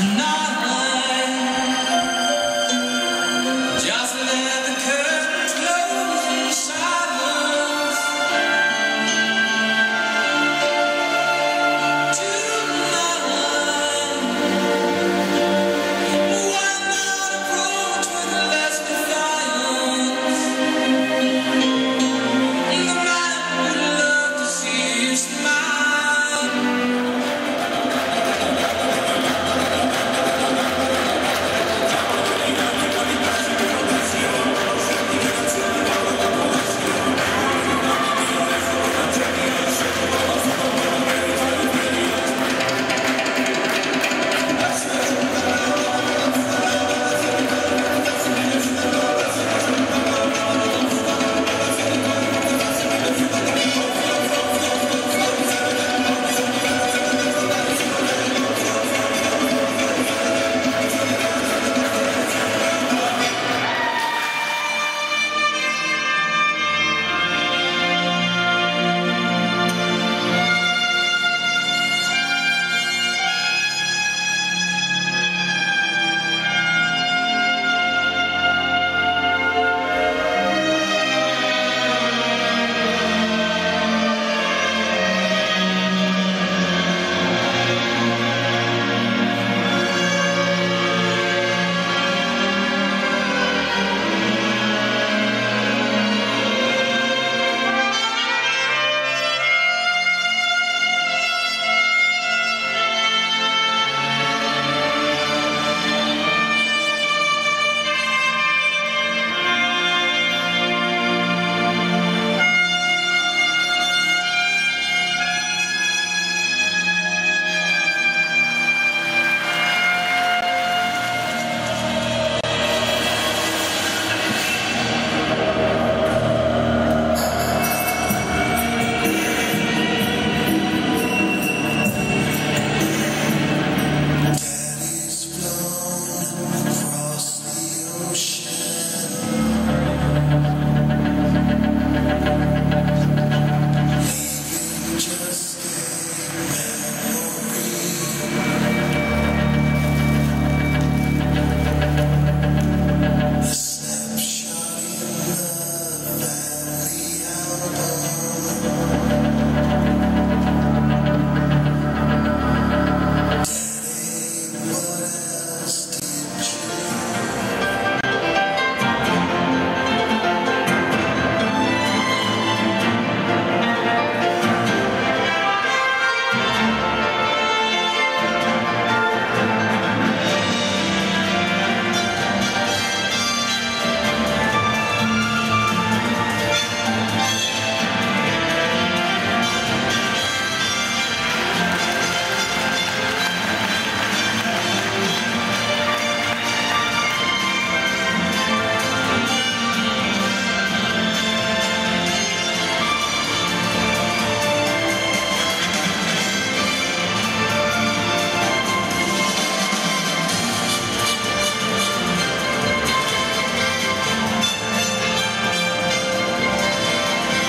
not